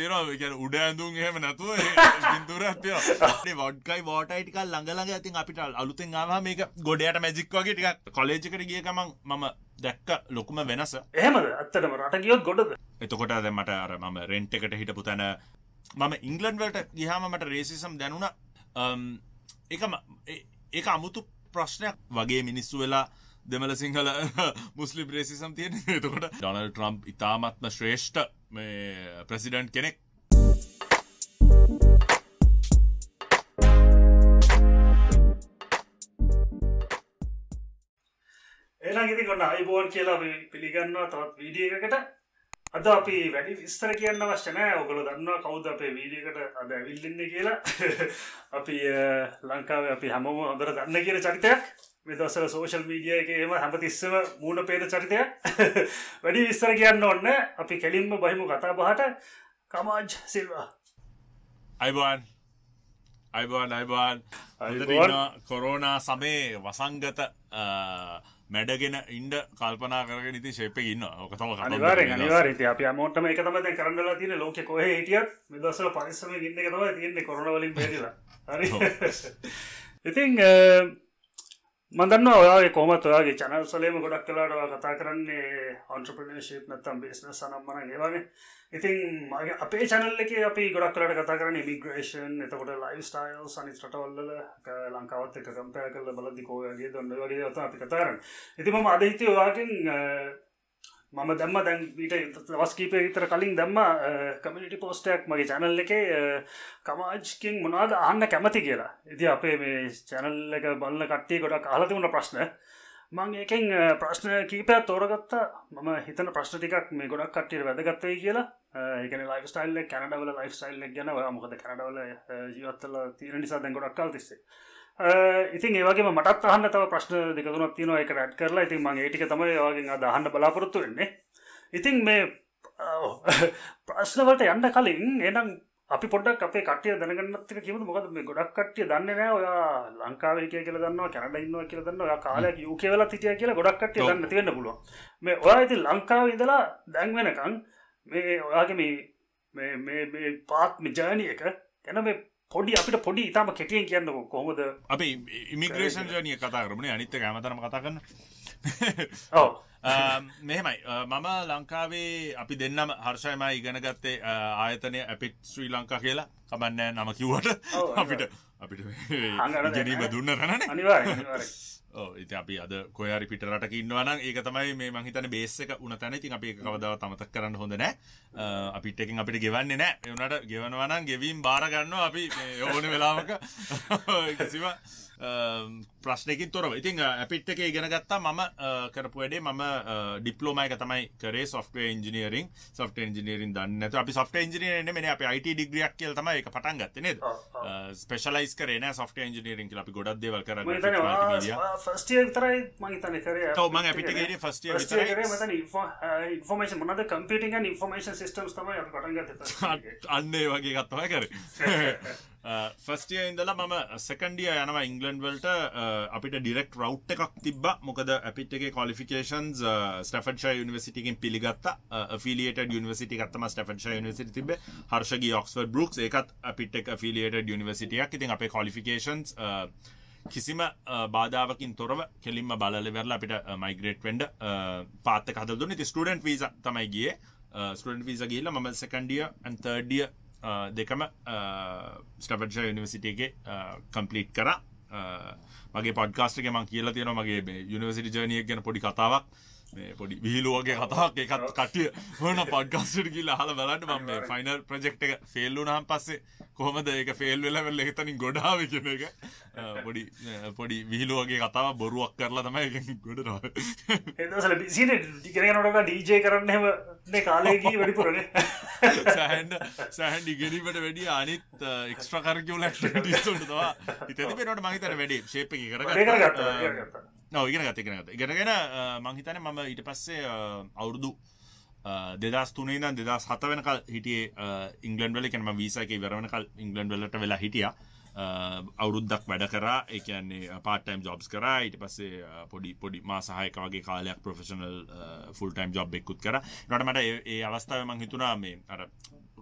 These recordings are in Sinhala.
තියෙනවා. ගැන උඩ ඇඳුම් එහෙම නැතුව පින්තුරක් තියෙනවා. වඩ්කයි වෝටයිටික ළඟළඟ ඇතින් අපිට අලුතෙන් ආවා මේක ගොඩයට මැජික් වගේ ටිකක්. කොලේජකට ගිය ගමන් මම දැක්ක ලොකුම වෙනස. එහෙමද? ඇත්තටම රට ගියොත් ගොඩද? එතකොට දැ මට අර මම රෙන්ට් එකට හිටපු තැන මම ඉංගලන්වලට ගිහාම මට රේසිසම් දැනුණ. එක ඒක අමුතු ප්‍රශ්නයක්. වගේ මිනිස්සු වෙලා දෙමල සිංහල මුස්ලි ප්‍රේසිසම් තියෙන. එතකොට ඩොනල් ට්‍රම්ප් ඉතාමත්ම ශ්‍රේෂ්ඨ මේ ප්‍රසිඩන්ට් කෙනෙක්. එලා ඉති කොන්න අයිබෝන් කියලා අපි පිළිගන්නවා තවත් වීඩිය එකකට. අද අපි වැඩි විස්තර කියන්න අවශ්‍යනෑ ඔගොල දන්නවා කවුද අපේ වීඩියකට අද ඇවිල්ලන්න කියලා. අපි ලංකාව අපි හැමෝම හොඳර දන්න කියන චරිතයක්. මෙදසල සෝෂල් මීඩිය එකම හැමතිස්සම මූුණ පේද චරිතය. වැඩි විස්තර කියන්න ඔන්න අපි කෙලින්ම බහිමු කතා බහට. කමාජ් සිල්වා. අයිබන්. අයිබන් අයිබන්. කොරෝනා සමේ වසංගත මැඩගෙන ඉන්ඩ කල්පනා කරගෙන ඉති ශේප ඉන්න ඕකතම අනිවාර අනිවාර අප මෝටම එක තම කරන්නලා තින ලෝක කොහ හිටියත් මෙදසල පරිස්සම ඉන්න තම තියන්නේ කොරනවලින් හරි. ඉතිං මදන්න ඔයාගේ කොමත් ඔයාගේ චනල් සලේම ගොඩක් කලාට කතා කරන්නේ ඔන්ට්‍රපනශීප් නත්තම් බේස්න සනම්මන ඒවාගේ ඉතින් මගේ අපේ චනල්ල එක අපි ගොඩක් කලට කතා කරන මිග්‍රේෂන් එතකොට ලයි් ස්ටයිල් සනි රටවල්ල ලංකාවත් එක කම්පය කල බලදිකෝයගේ දොන්න වගේ ත අපි කතාරන්න ඉති මම අදහිතය ඔයාගෙන් මම දැම්ම දැන් විට දවස් කීපය විතර කලින් දැම්ම කමිනිටි පෝස්ටයක් මගේ චැනල් එක කමාජ්කින් මොනාද අහන්න කැමති කියලා. ඉති අපේ මේ චැනල් එක බල්ල කට්ටිය ගොඩක් අහලතිවුණ ප්‍රශ්න. මං එකෙන් ප්‍රශ්න කීපයක් තෝරගත්තා. මම හිතන ප්‍රශ්න ටිකක් මේ ගොඩක් කට්ටියට වැදගත්තයි කියලා. ඒකන ලයිෆ ස්ටයිල්ල කැනඩවල ලයිෆ ස්ටයිල්ල ගැන මොකද කැනඩවල ජීවත්තල තීර නිසා දැන් ගොඩක් කල් තිස්සේ. ඉතින් ඒවගේ මටත් අහන්න තව ප්‍රශ්න දෙකතුනක් තියන එක රැට් කරලා ඉතින් මගේ ඒටික තමයි වගේ දහන්න බලාපොරොත්තු වෙන්නේ. ඉතින් මේ ප්‍රශ්නවලට යන්න කලින් එනම් අපි පොඩක් අපේ කටිය දැනගන්නත් කිව මොකද මේ ගොඩක් කටිය දන්න නෑ ඔයා ලංකාව හිටිය කියල දන්නවා කැනඩ ඉන්නවා කියල දන්න ඔයා කාලයක් යුක වෙලා තිටිය කියලා ගොඩක් කටිය දන්න තිවෙන්න පුළුව මේ ඔයා ඉති ලංකාව ඉඳලා දැන් වෙනකං මේ ඔයාගේ මේ පාත් ජානය එක ගැන මේ පොඩි අපිට පොඩි ඉතාම කෙටියෙන් කියන්න කොහොමද? අපි ඉමිග්‍රේෂන් ජනිය කතා කරමන අනිත්ත ඇමතරම කතා කරන්න. මෙහෙමයි. මම ලංකාවේ අපි දෙන්නම හර්ෂයම ඉගෙන ගත්තේ ආයතනය ඇපිට් ශ්‍රී ලංකා කියලා. කමන්නෑ නම කිව්වට අපිට අපිට ගැනීම දුන්න රැන අනිවා ඉති අපි අද කොයාරි පිටරට ඉන්නවන ඒක තමයි මේ මහිතන බේස්සක උන තැන. ඉතින් අපි කවදාව තමතක් කරන්න හොඳ නෑ. අපිට එකින් අපිට ගෙවන්නේ නෑ. එවනට ගෙවනවනම් ගෙවීම් බාරගන්න අපි ඕන වෙලාමක කිසිව ප්‍රශ්නකින් තොරව. ඉතින් අපිට් එක ඉගෙන ගත්තා. මම කරපු වැඩේ මම ඩිප්ලෝමයික තමයි කරේ සොෆ්ටේ ඉජිනීරින් සොෆ්ට ඉජිනීරින් දන්න අපි සොෆ්ට ඉජිනීරන මේ අප අයිට ඩිග්‍රියක් කියල තමයි එක පටන් ගත්ත නේද? ස්පේෂලයිස් කරන සොෆ්ට ඉජිනීරින් කියල. අපි ගොඩක් දේවල් කර ෆස්ටිය විතරයි මහිතන කරේ. මං අපිටගේ ෆස්ටිය ඉන්ෆර්මේෂන් මොනද කම්පිටින් ඉන්ෆර්මේෂන් සිස්ටම්ස් තමයි පටන් ගත්ත අන්නේ වගේ ගත්තවයි කර Uh, ෆස්ටිය ඉඳලා මම uh, සකන්ඩිය යනවා ඉංගලන්වල්ට uh, අපිට ඩිරෙක්් රව් එකක් තිබ මොකද අපිට එක කොලිෆිකේන්ස් ස්ටෆට්ෂ යනිවසිටිකින් පිළිගත් ෆිලියට යනිවසිටි ගත්තම ස්ටෆට්ෂ යනිසිට තිබ හර්ෂගේ ඔක්ස්වර් බරුක්ස් එකත් අපිට එක ෆිලියට යනිවසිටියක් ඉතින් අපේ කොලිෆිකේන්ස් කිසිම බාධාවකින් තොරව කෙලින්ම බලලවෙරලා අපිට මයිග්‍රේට් වෙන්ඩ පාත්තක හදදුන ති ස්ටඩන්ට් වීස තමයි ගිය. ස්ටඩන්ට වීස ගේල ම සකන්ඩිය ඇන්තර්ඩිය දෙකම ස්ටපට්ෂ යනිවසිටගේ කම්පලිට් කර. මගේ පොඩ්කාස්ටක මං කියලා තියෙන මගේ යනිවසිටි ජනය ගැන පොඩි කතාවක්. පොඩි විහිලුවගේ කතාවක් එකත් කටිය හන පොඩ්කාස්ට කියල හල බලන්න ම ෆයිනල් ප්‍රජෙක්් එක ෆෙල්ලු නම් පස්සේ කොහමද ඒක ෆෙල් වෙලවෙල්ල එකතනින් ගොඩාව එක. පොඩි පොඩි විහිලුවගේ කතාව බොරුවක් කරලා තමයි ගොඩ සින ටිකරනට ඩීජය කරන්නම කාලයකී වැඩිපුරන. සහන්ඩ සහන් ඉගෙනීමට වැඩි අනිත් එක්ස්ට්‍ර කරකියවල ටවා ඉතති පෙනට මහිතන වැඩේ ශේප කර ඉගෙන ගත ඉගෙන ගත ඉගෙනගෙන මංහිතන මම ඊට පස්සේ අවුරුදු දෙදස් තුනේ නම් දෙදස් හත වෙනකල් හිටියේ ඉංගලන්් වල. කැනම වීසක වරවනකල් ඉංගලන්් වලට වෙලා හිටිය. අවුරුද්දක් වැඩ කරා. එකන්නේ පාටයිම් ජොබ්ස් කරා. ඊට පස්සේ පොඩි පොඩි මාසාහයක වගේ කාලයක් ප්‍රොෆෙෂනල් ෆුල්ටයිම් ජොබ් එක්කුත් කර. නට මට ඒ අවස්ථාව මං හිතුනා මේ අර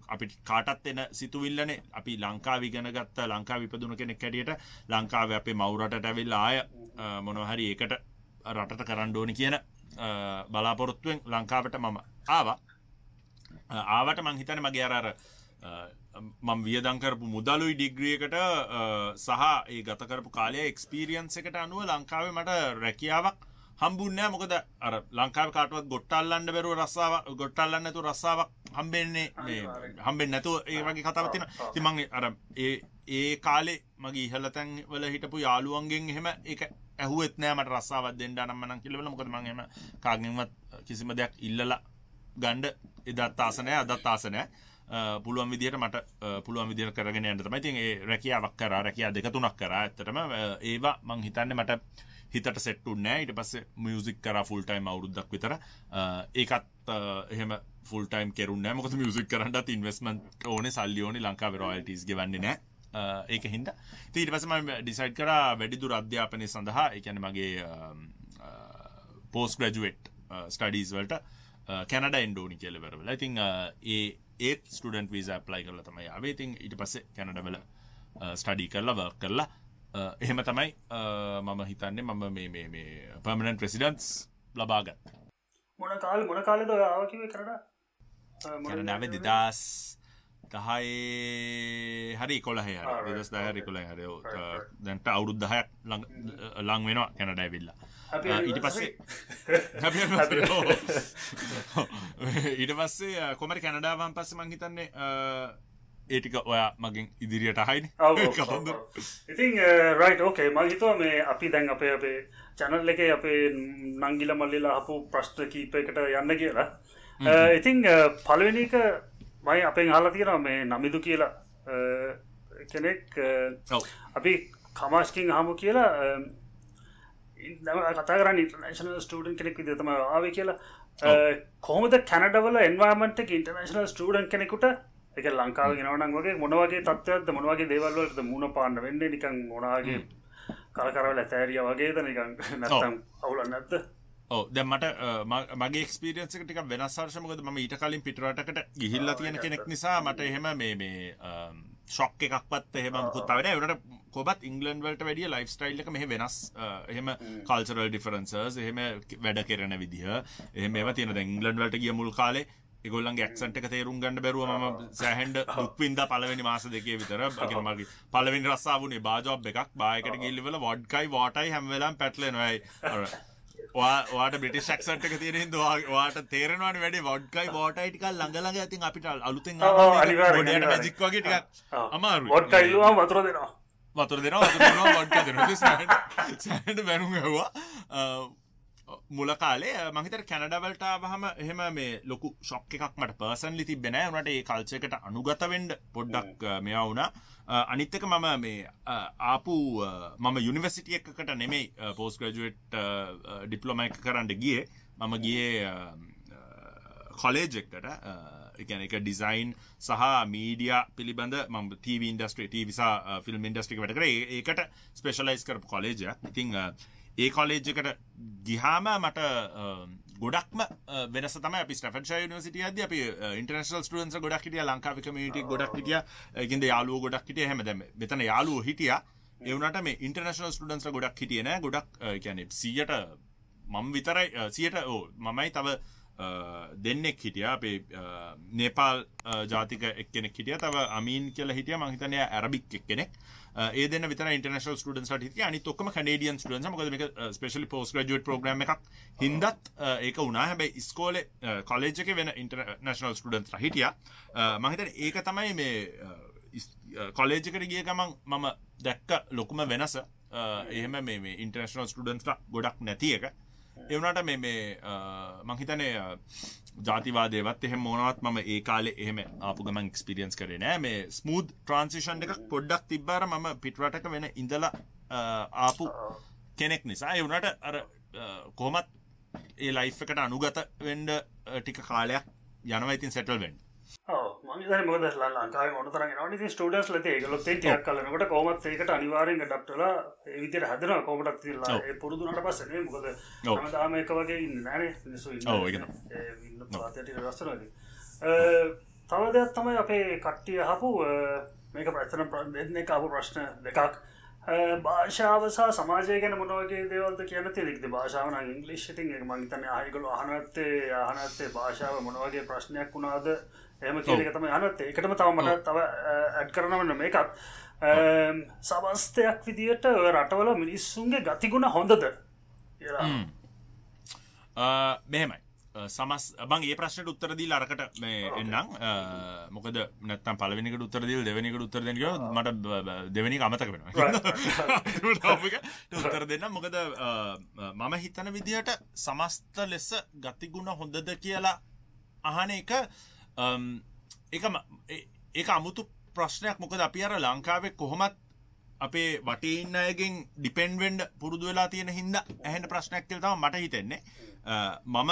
අපි කාටත් එන සිතුවිල්ලනේ. අපි ලංකා විගෙන ගත්ත ලංකා විපදුන කෙනෙක් හැටියට. ලංකාව අපේ මවුරට ඇවිල් ආය මොනොහරි ඒකට රටට කරන්න ඕනි කියන බලාපොරොත්තුවෙන් ලංකාවට මම ආවා. ආවට මං හිතන මගේ අරර මං වියදංකරපු මුදලුයි ඩිග්‍රියකට සහ ඒ ගතකරපු කාලය එක්ස්පීරියන්ස එකට අනුව ලංකාවේ මට රැකියාවක් හම්බුන්නෑ මොකද අර ලංකාව කාටවත් ගොට්ටල්ලන්න බැරුව රස්සාාව ගොට්ටල්ලන්න ඇතු රස්සාාවක් හම්බෙන්නේ හම්බෙන් නැතුව ඒ වගේ කතාවතින තිමං අර ඒ ඒ කාලේ මගේ ඉහලතැන් වල හිටපු යාළුවන්ගෙන් එහෙම එක ඇහුවත් නෑ මට රස්සාාවත් දෙන්න නම්මන කිලවල මොකද මං එම කාගෙන්වත් කිසිම දෙයක් ඉල්ලලා ගණ්ඩ එදත් ආසනය අදත් ආසනෑ පුළුවන් විදිට මට පුළුවන් විදිර කරගෙන යන්න තමයි. තින් ඒ රැකියාවක් කර රැකයා දෙක තුනක් කර ඇත්තටම. ඒවා මං හිතන්න මට හිතට සෙට්ටුන්නෑ ඉට පස්සේ මියසික් කර ෆුල්ටයිම් අවුරුද්දක් විතර. ඒකත් එහෙම ෆුල්ටයිම් කෙරුන්න මොක මියසික් කරන්නට ඉන්වස්මන්ට ඕන සල්ලියෝනි ලංකා රෝයල්ටස් ගවන්නේ නෑ. ඒක හින්ද තීට පසම ඩිසයිඩ් කර වැඩිදුර අධ්‍යාපනය සඳහා එකන මගේ පෝස් ග්‍රජුවට් ස්ටඩීස් වලට කැනඩ එන්ඩෝනි කෙලවරවල ඉතිං ඒ ඒත් ස්ටඩන්ට වීස ප්ලයි කරල තමයි අවේතින් ඉට පස්සේ කැනඩවල ස්ටඩී කරලා වර්ක් කරලා එහෙම තමයි මම හිතන්නේ මම මේ මේ පර්මණන් ප්‍රසිඩන්ස් ලබාගත් මොන කාල මොන කාලද ආවකිව කරට නැව දෙදස් දහයි හරි කොළහ දෙදස් දහරි කොළ හර. දැන්ට අවුරුද්ධහයක් ලං වෙනවා කැනඩ ඇවිල්ලා. ඊට පස්සේ ඊට පස්සේ කොමරි කැනඩාවන් පස්ස මං හිතන්නේ ඒටික ඔයා මගින් ඉදිරියට හයින ඉතින් රයිට ඕකේ මහිතුව මේ අපි දැන් අපේ අපේ චැනල් එක අපේ නංගිල මල්ලිලා අපපු ප්‍රශ්න කීපයකට යන්න කියලා. ඉතිං පලවෙනික මයි අපෙන් හලා තියෙන මේ නමිදු කියලා කෙනෙක් අපි කමාස්කින් හමු කියලා කතා කරන්න ඉන්ටර්නශනල් ස්ටඩන් කෙනෙක් විදතම ආව කියලා. කොහමද කැනඩවල එන්වාමට ඉන්ටර්නශනල් ස්ටඩන් කෙනෙකුට එක ලංකාව ගෙනවනන් වගේ මොනවගේ තත්වයක්ද මොනවගේ දේවල්වලට මුණ පාන්න වෙන්න? නිකං මොනාගේ කරකරවල ඇතෑරිය වගේද නිකං නැතම් අවුලන්න නැත්ත ඕ දැමට මගේ ක්ස්පිරියන්සක ටික වෙනස්සර්ශමකද ම ඊට කලින් පිටරටකට ගිහිල්ල තියෙන කෙනෙක් නිසා මට එහෙම මේ මේ ශොක් එකක්වත් එහෙම මුකුත්තාවෙන එවනට කොබත් ඉංගලන්වලට වැඩිය ලයිෆ් ස්ටයිල් එක මෙහ වෙනස් එහෙම කල්චරල් ඩිෆරන්සර්ස් එහෙම වැඩ කෙරෙන විදිහ එහෙම ඒව තියෙන ඉංගලන්වලට ගිය මුල් කාලේ එගොල්ලන්ගේ ක්සන්ට එක තේරුම් ගන්න බැරුව ම සෑහන්ඩ දුක්වින්ද පලවෙනි මාස දෙකේ විතර මගේ පලවෙනි රස්සාාවනේ බාජොබ් එකක්. බායකට ගිල්ලිවල වඩ්කයි වාටයි හැමවෙලම් පැටලෙනවයි වාට බිටි ක්සටක තිරෙන් වාට තේරෙනවාට වැඩේ. වඩ්කයි වාටයිටික ළඟලඟ ඇතින් අපිට අලුතෙන් ජික් වගේ ටික් අමාරු වොඩ්කයිල්වා වතුර දෙනවා. වතුර දෙනවා වොඩ්ක දෙන සෑට බැනුම් ඇවා මුල කාලේ මහිතර කැනඩවලට බහම එහෙම මේ ලොකු ශොක් එකක් මට පර්සන්ලි තිබෙන වනට ඒ කල්චකට අනුගතවෙන්ඩ පොඩ්ඩක් මෙයා වුණා. අනිත්තක මම මේ ආපු මම යුනිවසිටිය එකකට නෙමෙයි පෝස් ග්‍රජුවට් ඩිප්ලොම එක කරන්න ගිය. මම ගියේ කොලේජෙක්කට එකන එක ඩිසයින් සහ මීඩිය පිළිබඳ ම තව ඉන්ඩස්ට්‍රේ විසා ෆිල්ම් ඉන්ඩස්ට්‍රික වැට කර. ඒකට ස්පේෂලයිස් කරපු කොලේජ ඉතිං ඒ කොලේජ්ජකට ගිහාම මට ගොඩක්ම වෙනස තම අපි ස්ටෆන් නිවසිටිය අද අපි ඉන්ටර්නශල් ස්ටන්ස ගොඩක් හිටිය ලංකාව කමිට ගොඩක් හිටිය. එකද යාලුව ගොඩක් හිටිය. හැමදම මෙතන යාලුව හිටිය. එවනට මේ ඉන්ටර්නශල් ස්ටඩන්ස ගොඩක් හිටියන ගොඩක් කියන සියට මම් විතරයි සියට ඕ මමයි තව දෙන්නෙක් හිටිය. අපේ නේපාල් ජාතික එක්කෙනෙක් හිටිය. තව අමීන් කියල හිටිය. මහිතනය ඇරබික් එක්කෙනෙක්. ඒ දෙන විතර ඉන්ටර්නශල් ස්ටඩන්ස් ට අනි ොක්ම කනඩියන් ස්ටඩන්ස් මක ස්පේශලි පෝස් ග්‍රජුවට් ප්‍රෝග්‍රම එකක්. හින්දත් ඒක උනා හැබයි ස්කෝල කොලේජ් එක වෙන ඉන්ටර්නශනල් ස්ටඩන්ස් හිටිය. මහිත ඒක තමයි මේ කොලේජකට ගිය ගමන් මම දැක්ක ලොකුම වෙනස. එහෙම මේ ඉන්ටර්නශනල් ස්ටඩන්ස්ලා ගොඩක් නැති එක එවනට මේ මේ මංහිතනේ ජාතිවාදයවත් එහෙම මොනවත් මම ඒ කාලේ එහෙම ආපුගමන් එක්ස්පිරියන්ස් කරේ නෑ. මේ ස්මූද් ට්‍රන්සිෂන් එකක් පොඩ්ඩක් තිබ්බාර මම පිටරටක වෙන ඉඳලා ආපු කෙනෙක් නිසා. එවනට අර කොමත් ඒ ලයිෆ් එකට අනුගත වෙන්ඩ ටික කාලයක් යනවයිතින් සැටල් වෙන්ඩ මගේ මොද ලංකාව මොනතර නති ස්ටඩස් ලති ගලොත් ටයක් කලනකට කොමත් ඒකට අනිවාරෙන් ඩක්ටලා විතර හදන කොමටක් තිල්ලා පුරුදුනට පස්සනේ මොකද දාම එක වගේ ඉන්න නෑනේ මිනිසු ඉන්න. පාතයට රස්සනද තව දෙයක් තමයි අපේ කට්ටිය හපු මේක ප්‍රශ්න ප්‍ර දෙන්න කාපු ප්‍රශ්න දෙකක්. භාෂාවසා සමාජය ගැන මොනවගේ දේවල්ද කියන තිෙක්ද භාෂාවන ඉංගලිෂ්තින් මංතන අයකළු අහනත්තේ අහනත්තේ භාෂාව මොනවගේ ප්‍රශ්නයක් වුණාද එහම කියක තම අනත් එකටම තවමට තව ඇඩ් කරනවන්න මේකත් සබස්තයක් විදියට රටවල මිනිස්සුන්ගේ ගතිගුණ හොඳද මෙහෙමයි. සමස් බං ඒ ප්‍රශ්නට උත්තරදී අරකට එන්නම්. මොකද නැත්තම් පලවෙනික උත්තරදිල් දෙවනික උත්තර දෙක මට දෙවැනි අමතක වෙන උත්තර දෙන්න මොකද මම හිතන විදිහට සමස්ත ලෙස ගතිගුණ හොඳද කියලා අහන එක එක ඒක අමුතු ප්‍රශ්නයක්. මොකද අපි අර ලංකාවේ කොහොමත් අපේ වටඉන්න අයගෙන් ඩිපෙන්වෙන්ඩ පුරුදු වෙලා තියෙන හින්ද ඇහෙන ප්‍රශ්නයක් කෙල්තම මට හිතෙන්නේ. මම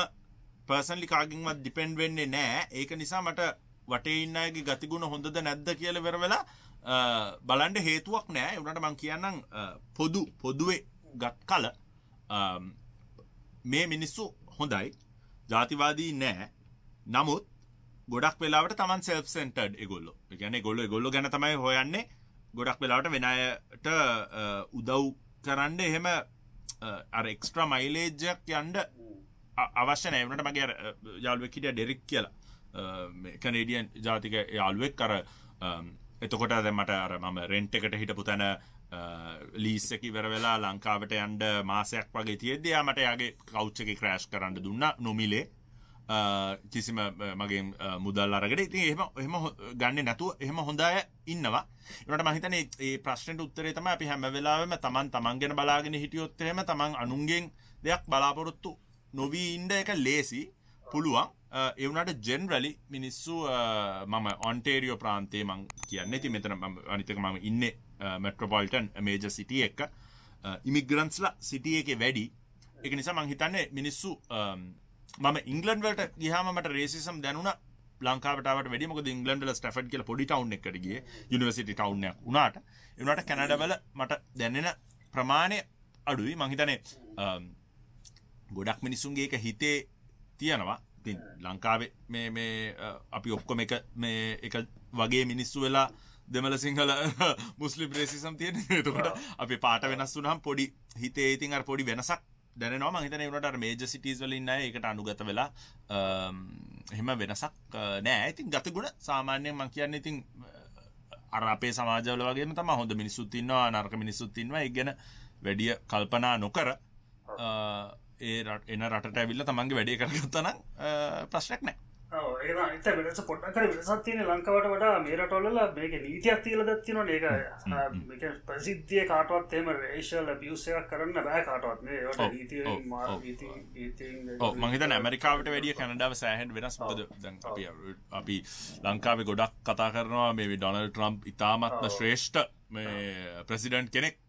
පර්සන්ලි කාගින්වත් ඩිපෙන්ඩ් වෙන්නේ නෑ ඒක නිසා මට වටේ ඉන්න අයගේ ගතිගුණ හොඳද නැද්ද කියල වෙරවෙලා බලන්ඩ හේතුවක් නෑ උනට මං කියන්නම් පොදු පොදුවේ ගත් කල මේ මිනිස්සු හොඳයි. ජාතිවාදී නෑ නමුත් ගොඩක් වෙලාට තමන් සෙල්ෆ් සෙන්ටඩ් එගොල්ලො ගැන ගොල්ල ගොල්ල ගැන තමයි හොයන්නේ. ගොඩක් වෙලාට වෙනයට උදව් කරන්න එහෙම අර එක්ස්ට්‍ර මයිලේජයක් යන්ඩ අවශ්‍ය නෑවනට මගේ යාල්ුවෙක්කිට ඩෙරික් කියලා. කනේඩියන් ජාතික යාල්ුවෙක් කර එතකොට ඇද මට අර මම රෙන්ට් එකට හිටපු තැන ලීස්සකි වෙර වෙලා ලංකාවට යන්ඩ මාසයක් වගේ තියද්දයා මට යාගේ කෞච්චක ක්‍රෑශ් කරන්න දුන්න නොමිලේ. කිසිම මගේ මුදල් අරගෙන. ඉතින් එහෙම එහෙම ගන්න නැතුව එහෙම හොඳය ඉන්නවා. එනට මහිතන ඒ ප්‍රශ්නට උත්තරේ තම අපි හැම වෙලාවම තමන් තමන්ගෙන බලාගෙන හිටියොත්තහෙම තමන් අනුන්ගෙන් දෙයක් බලාපොරොත්තු නොවී ඉන්ඩ එක ලේසි. පුළුවන්. එවනට ජෙන්රලි මිනිස්සු මම ඔන්ටේරියෝ ප්‍රාන්තේ මං කියන්න. ති මෙතන අනිතක මම ඉන්න මෙට්‍රපොල්ටන් මේජ සිටිය එක. ඉමිග්‍රන්ස්ලා සිටිය එක වැඩි. එක නිසා මං හිතන්නේ මිනිස්සු මම ඉංගලන්වලට ගහමට රේසිසම් දැනුන ලංකාවට වැඩි මොක ඉංගලන්ඩල ස්ටෆට් කියල පොඩි ටවුන් එකටගේ යනිවසිටි ටවුන්යක් වුණාට. එනට කැනඩවල මට දැන්නෙන ප්‍රමාණය අඩුයි. මංහිතනේ ගොඩක් මිනිසුන්ගේ එක හිතේ තියෙනවා. තින් ලංකාවේ මේ මේ අපි ඔක්කොම එක මේ එක වගේ මිනිස්සු වෙලා දෙමල සිංහල මුස්ලිම් ප්‍රේසිසම් තියෙන. එතකොට අපි පාට වෙනස් වුනම් පොඩි හිතේ ඉතින් අර පොඩි වෙනසක් දැනවා හිතන වනට මේජ සිටස් වලින්න එකට අනුගත වෙලා එහෙම වෙනසක් නෑ. ඉතින් ගතගුණ සාමාන්‍යයෙන් මං කියන්න ඉතින් අර අපේ සමාජවල වගේ තම හොඳ මිනිස්සුත් ඉන්නවා නර්ක මිනිස්සුත් ඉන්නවා. ඉගෙන වැඩිය කල්පනා නොකර ඒ එන රට ඇවිල්ල තමන්ගේ වැඩේ කරගත්තන ප්‍රශ්නයක් නෑ. වෙනස පොට්ටකර වෙනසත් තියෙන ලංකාවට වඩා මේරටොල්ල මේක නීතියක් තිීල දත්තින ඒක ප්‍රසිද්ධිය කාටවත් එම රේශල් පියසයක් කරන්න බෑ කාටවත් මහිත ඇමරිකාවට වැඩිය කැනඩාව සෑහන් වෙනස්. පද අපි ලංකාවේ ගොඩක් කතා කරනවා මේ ඩොනල් ට්‍රම්ප් ඉතාමත්ම ශ්‍රේෂ්ඨ මේ ප්‍රසිඩන්් කෙනෙක්.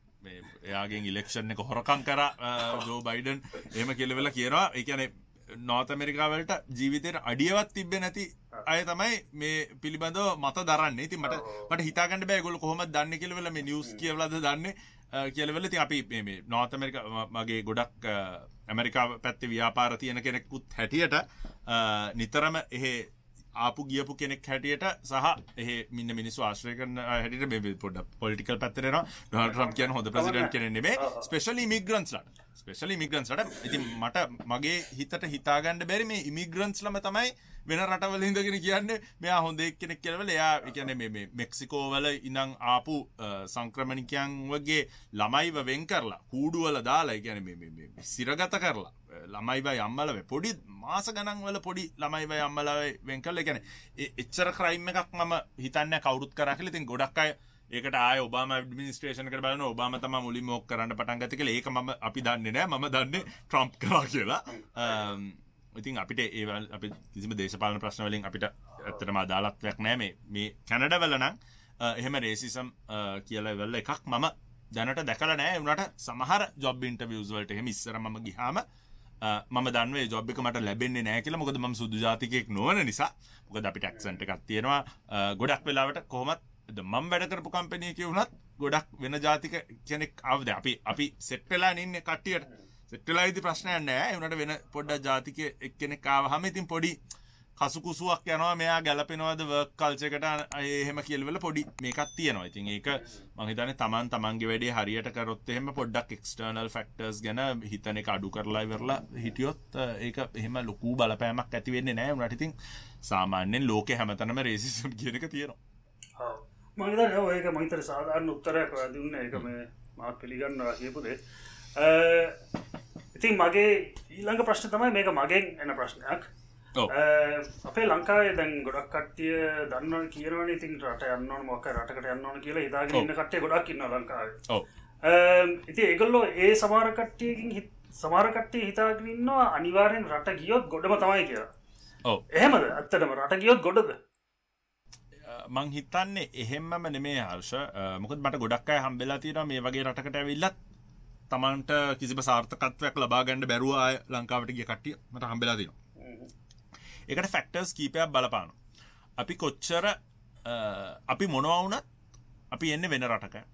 එයාගේ ඉලෙක්ෂන් එක හොරකං කර ජෝ බයිඩන් එම කෙලවෙල කියනවා. එකන නෝත ඇමරිකාවලට ජීවිතයට අඩියවත් තිබ්බ නැති අය තමයි මේ පිළිබඳව මත දරන්න. ඉති මට මට හිතාගන්න බෑගොල කොහොම දන්න කෙලවෙල මේ නිියස් කියවලද දන්න කියලවෙල ති අපි මේ නෝත ඇමරික මගේ ගොඩක් ඇමරිකා පැත්ති ව්‍යාපාර තියෙන කෙනෙක්කුත් හැටියට නිතරම එහෙ ආපු ගියපු කෙනෙක් හැටියට සහ එහ මින්න මිනිස් ආශ්‍රය කරන හැට මේ පොඩ පොලිටිකල් පැත්තරෙන ඩොනල්ට්‍රම් කියන හොඳ ප්‍රසිඩන්් කෙනෙන්නේ ස්පෙශලි මිග්‍රන්ස්ලට ස්පෙශලි මිග්‍රන්ස්ලට ඉති මට මගේ හිතට හිතාගන්න බැරි මේ ඉමිග්‍රන්ස්ලම තමයි වෙන රටවල හිදගෙන කියන්න. මෙයා හොඳ කෙනෙක් කෙලවල එයා එකන මේ මෙක්සිකෝවල ඉනං ආපු සංක්‍රමණිකයන් වගේ ළමයිව වෙන් කරලා කූඩුවල දාලා ගැන සිරගත කරලා ළමයිව යම්මලව පොඩි මාස ගනන්වල පොඩි ළමයිව යම්මලව වෙන් කරල ගැන එච්චර ක්‍රයිම් එකක් මම හිතන්න කවුරුත් කරකල තින් ගොඩක් අය ඒකට ආය ඔබාම ඩිමිනිස්ට්‍රේෂන කර බලන ඔබාම තම මුලි මෝක් කරන්න පටන් ගතිකල ඒක ම අපි දන්නේ නෑ. මම දන්නේ ට්‍රම්ප් කරා කියලා. Um, ඉතින් අපිට ඒවල් අපි කිසිම දේශපාලන ප්‍රශ්නවලින් අපිට ඇත්තටම අදාලත්වයක් නෑ මේ මේ කැනඩවලනම් uh, එහෙම රේසිසම් uh, කියල වෙල්ල එකක් මම දැනට දැකල නෑ. වනට සමහර ජොබ් ඉන්ටවියස්වලට එහෙම ඉස්සර ම ගිහාම uh, මම දන්වේ ජොබ්ක මට ලැබෙන්නේ නෑ කියල. මොකද ම සුදු ජාතිකයෙක් නොවන නිසා. මොකද අපි ටක්සන්ට එකක් තියෙනවා. ගොඩක් වෙලාවට කොහොමත් මම් වැඩකරපු කම්පනය කිවුණත් ගොඩක් වෙන ජාතික කෙනෙක් අවද අපි අපි සෙට්පෙලා ඉන්න කට්ටියට. සෙට්ටලා ඉති ප්‍රශ්නයක් නෑ උනට වෙන පොඩ්ඩ ජාතික එක්කෙනෙ කාව හම ඉතින් පොඩි කසුකුසුවක් යනවා. මෙයා ගැලපෙනවද වර්ක් කල්චකට එහෙම කියල්වල පොඩි මේකත් තියෙනවා. ඉතින් ඒක මහිතන තමන් තමන්ගේ වැඩේ හරියට කරොත් එහෙම පොඩ්ඩක් එක්ස්ටර්නල් ෆක්ටර්ස් ගැන හිතන එක අඩු කරලා වෙරලා හිටියොත් ඒක එහෙම ලොකු බලපෑමක් ඇතිවෙන්නේ නෑ නටිතින් සාමාන්‍යෙන් ලෝක හැමතනම රේසිසම් කියනක තියෙනවා. මහිත ඒක මහිතර සාධාරණ උත්තරයක් දුන්න. එක මේ මාත් පිළිගන්න කියපුදේ ඉතින් මගේ ඊළඟ ප්‍රශ්න තමයි මේක මගෙන් එන ප්‍රශ්නයක්. අපේ ලංකාවේ දැන් ගොඩක් කට්ටිය දන්න කියරවන ඉතින් රට යන්නවන මොක රටකට යන්නවන කියලා හිතාගන්න කට්ටේ ගොඩක් ඉන්න ලංකාවේ. ඉති ඒගොල්ලෝ ඒ සමාරකට්ටියකින් හිත් සමාරකට්ටේ හිතාගන්නවා අනිවාරයෙන් රට ගියොත් ගොඩම තමයි කියලා. එහෙමද? ඇත්තටම රට ගියොත් ගොඩද මං හිතන්නේ එහෙම්මම නෙමේ හර්ෂ. මොකද මට ගොඩක් අය හම්බෙලා තියෙනවා මේ වගේ රටකට ඇවිල්ලත් තමන්ට කිසිම සාර්ථකත්වයක් ලබා ගන්න බැරුව අය ලංකාවට ගිය කට්ටිය මට හම්බෙලා තියෙනවා. එකට ෆැක්ටර්ස් කීපයක් බලපාන අපි කොච්චර අපි මොනවුනත් අපි එන්න වෙන රටකට.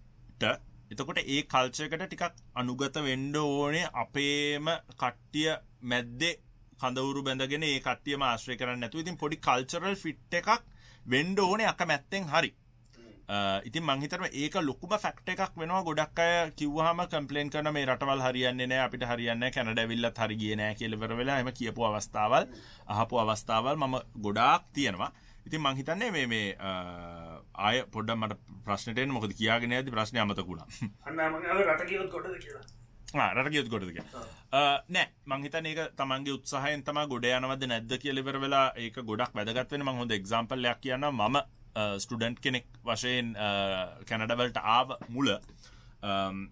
එතකොට ඒ කල්චයකට ටිකක් අනුගත වෙන්ඩ ඕනේ අපේම කට්ටිය මැද්දේ කඳවුරු බැඳගෙන ඒ කට්ටිය ආශ්‍රය කරන්න නැතු ඉතින් පොඩි කල්චරල් ෆිට් එකක් වෙන්ඩ ඕනේ අක මැත්තෙන් හරි ඉතින් මංහිතරම ඒක ලොකුම ෆක්ට එකක් වෙනවා. ගොඩක් අය කිව්හම කම්පලේන් කරන මේ රටවල් හරියන්නේ නෑ අපිට හරියන්න කැනඩැවිල්ලත් හරිගිය නෑ කියලවර වෙලා එම කියපු අවස්ථාවල් අහපු අවස්ථාවල් මම ගොඩාක් තියෙනවා. ඉතින් මංහිතන්නේ මේ මේ ආය පොඩ්ඩ මට ප්‍රශ්නටෙන් මොකද කියාගෙන ඇති ප්‍රශ්නය අමතකුණා රටගියොත් ගොඩද කියලා රටගියොත් ගොඩදක නෑ. මංහිතන ඒක තමන්ගේ උත්සාහයෙන් තම ගොඩ යනවද නැද්ද කියලිවර වෙලා ඒක ගොඩක් වැදගත්වෙන මහොඳ එක්ම්පල්ලයක් කියන්න මම ස්ටඩන්ට් කෙනෙක් වශයෙන් කැනඩවල්ට ආව මුල.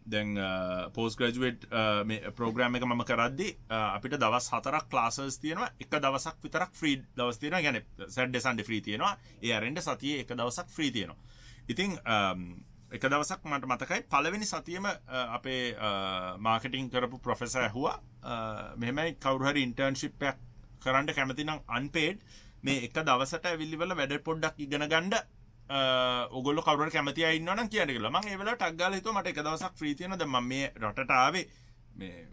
දැන් පෝස් ග්‍රජුවට් පෝග්‍රම් එක මම කරද්දි අපිට දවස් හතරක් ලාසස් තියෙනවා. එක දවසක් විතරක් ෆ්‍රී දවස් තියෙන ගැන සැඩ් සන්ඩ ෆ්‍රී තියෙනවා. ඒ අරෙන්ට සතිය එක දවසක් ෆ්‍රී තියෙනවා. ඉතිං එක දවසක් මට මතකයි පලවෙනි සතියම අපේ මාර්කටිං කරපු ප්‍රොෆෙස ඇහවා මෙහෙමයි කවරුහරි ඉන්ටර්න්ශිප්පයක් කරන්න කැමතිනම් අන්පේඩ් මේ එක දවසට ඇවිල්ලිවල වැඩ පොඩ්ඩක් ඉගෙන ගණ්ඩ ඔගොල කවර කැමති ඉන්නන කියන කියලා. මං ඒවල ටක්ගල හිතු මට එක දවසක් ්‍රීතියන ද ම මේ රටාවේ මේ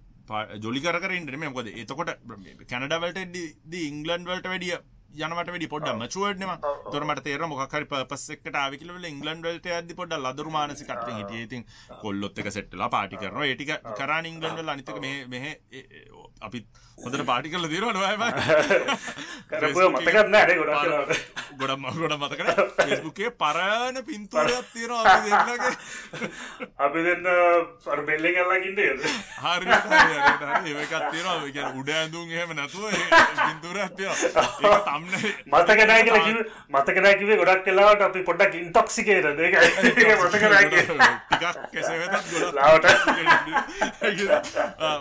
ජොලි කරට මේ මොකද එතකොට කැනඩවලට ද ඉංගලන්් වලට වැඩිය යනට වැඩි පොඩ්ඩ මචුවඩ්නම තොරමට තේර මොකරි පස්සෙක්ට ආවිකල ඉංගලන්් වලට ඇද පොඩ ලදරු මානසිකට හිටිය. ඉතින් කොල්ලොත් එක සෙට්ලා පාටි කරන ඒටික කරා ඉංගලන්ඩ අනිතක මෙහ අපි හොඳට පාටි කරල දිරවා නොයම මතකත් නෑ ගොඩ ගොඩම් ගොඩ මතකට ෆෙස්බුකේ පරණ පින්තුරයක් තියෙනවා අපි අපි දෙන්න පර බෙල්ලෙ කල්ලාකින්ට හරි ඒකත් තියෙනවා. උඩ ඇඳුම් එහෙම නැතුව පින්තුරයක් තියෙනවා තම්න මතකනෑ කියලා කිව මතකනෑ කිවේ ගොඩක් කලාවට අපි පොඩ්ඩක් ඉන්ටොක්සිකේර දෙක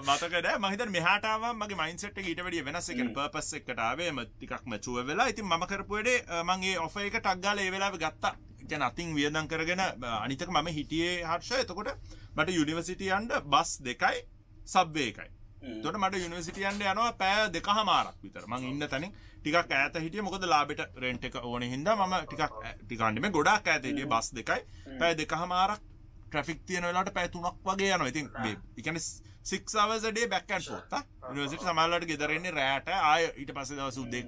මතකනෑ මහිත මෙහටාව මගේ මයින්සට ඊට වැඩිය වෙනස්. එක පපස් එකටාවේ ටිකක් මචුව වෙලා. ඉතින් ම කරපුවඩේ මගේ ඔෆ එක ටක්ගාල ඒ වෙලාව ගත්තා. ගැන අතින් වියදන් කරගෙන අනිතක මම හිටියේ හර්ෂ එතකොට මට යුනිවසිටියන්ට බස් දෙකයි සබ්වේ එකයි තොට මට යුනිවසිටියන්ට යනවා පෑ දෙක හමාරක් විතර. මං ඉන්න තනින් ටිකක් ඇත හිටිය. මොකද ලාබෙට රෙන්ට් එක ඕන හිද ම ටිකක් ටිකන්ඩම ගොඩක් ඇත හිටිය බස් දෙකයි. පැය දෙක හමාරක් ට්‍රෆික් තියන වෙලාට පැතුනක් වගේ යන ඉතින් එකන සික්සවසඩේ බැක්කන් පොත්ත නිවසිට සමල්ලට ගෙදරන්නේ රෑට. ආය ඊට පස දවස උද්දේ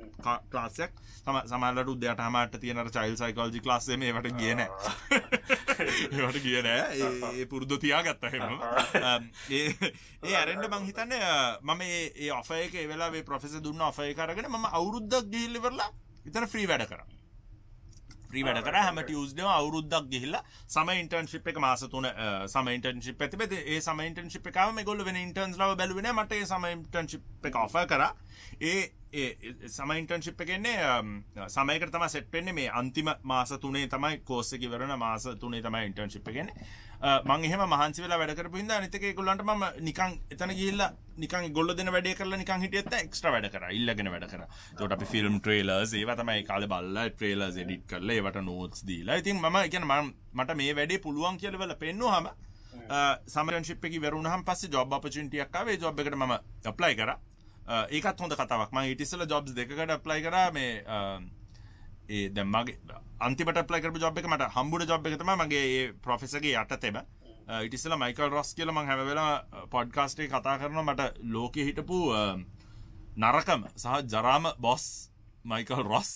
ක්ලාසයක් සම සමල්ලට උද්‍යයට හමට තියෙන චයිල් සයිකෝජි ලාසම ට කියන ඒට කියන ඒ පුරුදු තියා ගත්තහෙම ඒ ඇරෙන්ට මං හිතන්න මම ඒ ඔෆය එක වෙලා ප්‍රොෆෙස දුන්න ඔෆය කරගෙන ම අවුරුද්දක් ගිල්ලිවරලා ඉතන ෆ්‍රී වැඩ කරන්න ්‍රී වැඩ කර. හැම ටියස්ඩම අවුරුද්දක් ගිහිල්ල සම ඉන්ටර්න්ශිප් එක මාස තුන සම ඉන්ටර්න්ශිප් ඇතිබෙද ඒ සම ඉන්ටර්න්ශිප් එකම ගොල වෙන ඉන්ටර්න්ස් ලව බැලුවෙන මට සම ඉන්ටර්න්ශිප් එක ඔෆ කර. ඒ සම ඉන්ටර්න්ශිප් එකන්නේ සමයකට තම සෙට් පෙන්නේ මේ අන්තිම මාස තුනේ තමයි කෝස්සකි වරන මාස තුනේ තමයි ඉන්ටර්න්ශිප් එකෙන මං එහෙම මහන්සි වෙලා වැඩ කරපු හින්දා අනිත් එක ඒගොල්ලන්ට මම නිකන් එතන ගිහිල්ලා නිකන් ගොල්ලෝ දෙන වැඩේ කරලා නිකන් හිටියෙත් එක්ස්ට්‍රා වැඩ කරා ඉල්ලගෙන වැඩ කරා. ඒකට අපි ෆිල්ම් ට්‍රේලර්ස් ඒවා තමයි කාලේ බලලා ට්‍රේලර්ස් එඩිට් කරලා ඒවට නෝට්ස් දීලා. ඉතින් මම කියන්නේ මට මේ වැඩේ පුළුවන් කියලා වල පෙන්නුවාම සමරන්ශිප් එක ඉවරුණාම පස්සේ ජොබ් ඔපචුනිටි එකක් ආවේ. ජොබ් එකට මම ඇප්ලයි කරා. ඒකත් හොඳ කතාවක්. මම ඊට ඉස්සෙල්ලා ජොබ්ස් දෙකකට ඇප්ලයි කරා මේ ඒ දැන් මගේ අන්තිමට ප්ලයි කරපු ජොබ් එක මට හම්බුන ජොබ් එක තමයි මගේ ඒ ප්‍රොෆෙසර්ගේ යටතේම. ඉටිස්සල මයිකල් රොස් කියල මං හැමවෙලා පොඩ්කාස්ටේ කතා කරන මට ලෝකෙ හිටපු නරකම සහ ජරාම බොස් මයිකල් රොස්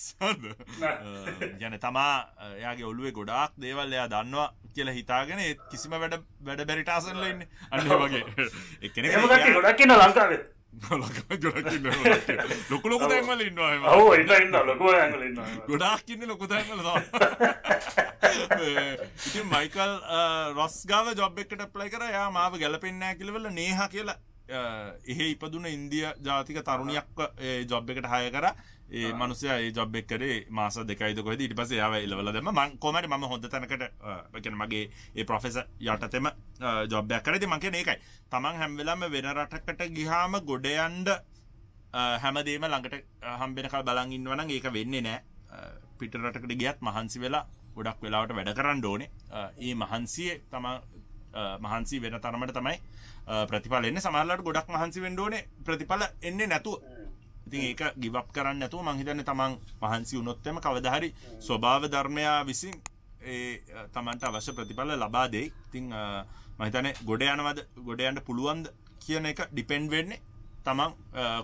ගැන තමා එයාගේ ඔල්ුවේ ගොඩාක් දේවල් එයා දන්නවා කියලා හිතාගෙන කිසිම වැඩ වැඩ බැරිටාසන්ලන්න අන්න වගේ. එකන ගොඩක් කියන ලංකාවේ ලොකු ලොකු තැන්වල ඉන්නවා ඉන්න ලොකු ඇඟල ඉන්නවා ගොඩාක් ඉන්න ලොකු තැන්වල ඉතින් මයිකල් රොස් ගාව ජොබ් එකට ප්ලයි කර. යා මාව ගැලපෙන්නෑ කිලවල නේහ කියලා එහෙ ඉපදුන ඉන්දිය ජාතික තරුණයක් ජොබ් එකට හය කර ඒ මනුසය ඒ ජොබ් එක් කරේ මාස දෙකයිද කොහෙද ඊට පස්සේ යාව එලවල දැම්ම. මං කොහමද මම හොඳ තැනකට කියන්නේ මගේ ඒ ප්‍රොෆෙසර් යටතේම ජොබ් එකක් කරේදී මං කියන්නේ ඒකයි. තමන් හැම වෙලාවෙම වෙන රටකට ගියාම ගොඩ යන්න හැමදේම ළඟට හම්බෙනකල් බලන් ඉන්නවා නම් ඒක වෙන්නේ නැහැ පිට රටකට ගියත් මහන්සි වෙලා ගොඩක් වෙලාවට වැඩ කරන්න ඕනේ. ඒ මහන්සියේ තමා මහන්සි වෙන තරමට තමයි ප්‍රතිඵල එන්නේ. සමහරවිට ගොඩක් මහන්සි වෙන්න ඕනේ. ප්‍රතිඵල එන්නේ නැතුව ඉතින් ඒක ගිවප් කරන්න නැතුව මං හිතන්නේ තමන් මහන්සි වුණොත් එම කවදා හරි ස්වභාව ධර්මයා විසින් ඒ තමන්ට අවශ්‍ය ප්‍රතිඵල ලබා දෙයි. ඉතින් මම හිතන්නේ ගොඩ යනවද ගොඩ යන්න පුළුවන්ද කියන එක ඩිපෙන්ඩ් වෙන්නේ තමන්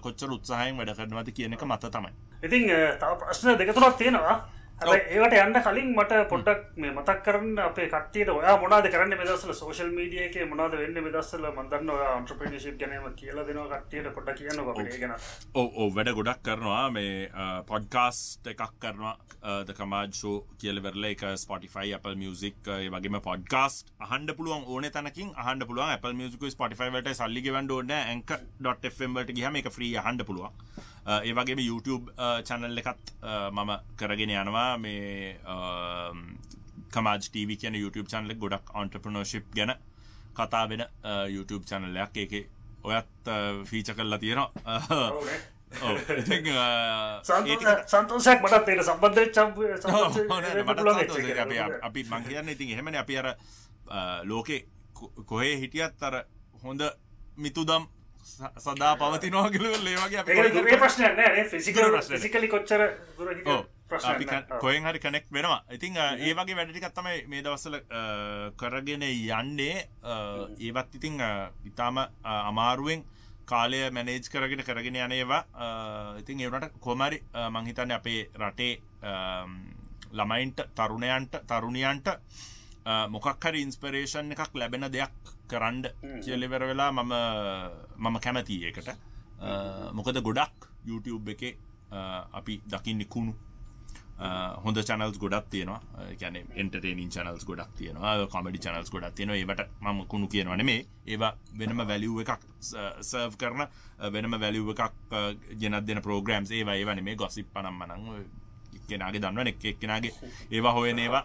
කොච්චර උත්සාහයෙන් වැඩ කරනවද කියන එක මත තමයි. ඉතින් තව ප්‍රශ්න දෙක තුනක් තියෙනවා. ඒවට යන්න කලින් මට පොඩ්ඩක් මේ මතක් කරන්න අපේ කට්ටියට ඔයා මොනාද කරන්න මෙදස්සල සෝශල් මීඩිය එක මොනාද වෙන්න මෙදස්සල මදන්න අන්ට්‍රපිනිශිප් ගැනීම කියල දෙනවා කට්ටියට පොඩ්ඩ කියන්න ගැන ඕ වැඩ ගොඩක් කරනවා. මේ පොඩ්කාස්ට එකක් කරනවා. දකමාජෝ කියලවෙරල එක ස්පොටිෆයි Apple මියසික් වගේම පොඩ්කාස්ට අහන්ඩ පුළුවන් ඕන තැනකින් අහන්ඩ පුළුවන්. Apple මියසික ස්පොටිෆයිවට සල්ලිගවන්ඩ ඕන්න ඇක.ෆම්ට ගහම එක ්‍රී හන්ඩ පුළුවන් ඒ වගේ YouTube චැනල් එකත් මම කරගෙන යනවා. මේ කමාජ TV කියන YouTube චැනල ගොඩක් ඔන්ට්‍රපනෝශිප් ගැන කතා වෙන YouTube චැනල්ලයක් ඒක ඔයත් ෆීච කල්ලා තියෙනවා. සන්තෝසයක් මටත් තේර සම්බන්ධ අපි මං කියන්න ඉතින් එහෙමන. අපි අර ලෝකෙ කොහේ හිටියත් අර හොඳ මිතුදම් සදා පවතිනවා කියල ලේවගේ ප්‍රශ්න ෆිසිකල ෆිසිකලි කොච්චර කොයෙන් හරි කනෙක් වෙනවා. ඉතිං ඒ වගේ වැඩටිකත් තමයි මේ දවස්සල කරගෙන යන්නේ. ඒවත් ඉතිං ඉතාම අමාරුවෙන් කාලය මැනේජ් කරගෙන කරගෙන යනේවා ඉතින් ඒවට කොමරි මංහිතන්න අපේ රටේ ළමයින්ට තරුණයන්ට තරුණියන්ට මොකක් හරි ඉන්ස්පරේෂන් එකක් ලැබෙන දෙයක් කරන්ඩ කියලිවර වෙලා මම මම කැමති ඒකට. මොකද ගොඩක් YouTube එක අපි දකින්න කුණු. හොඳ චනල්ස් ගොඩක් තියෙනවා. ගැන එන්ටර්ටේනින් චනල්ස් ගොඩක් තියෙනවා කොමඩි චනල්ස් ගොඩක් තියෙනවා. ඒවට මම කුණු කියනවන මේ ඒවා වෙනම වැලිව් එකක් සර්ව් කරන වෙනම වැලිව් එකක් ගෙනත් දෙන ප්‍රෝග්‍රම්ස් ඒවා ඒවන මේ ගොසිප් පනම් මනං කෙනගේ දන්නවන. එක් එක්කෙනගේ ඒවා හොයන ඒවා